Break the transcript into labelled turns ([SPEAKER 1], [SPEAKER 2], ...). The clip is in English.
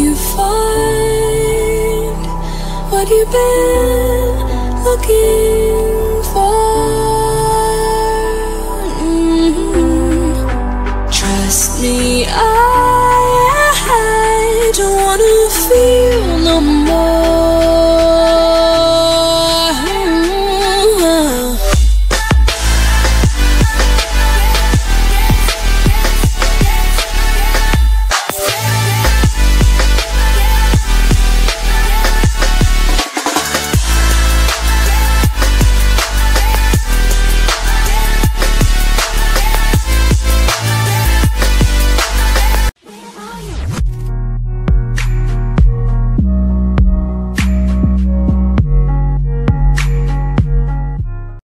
[SPEAKER 1] you find what you've been looking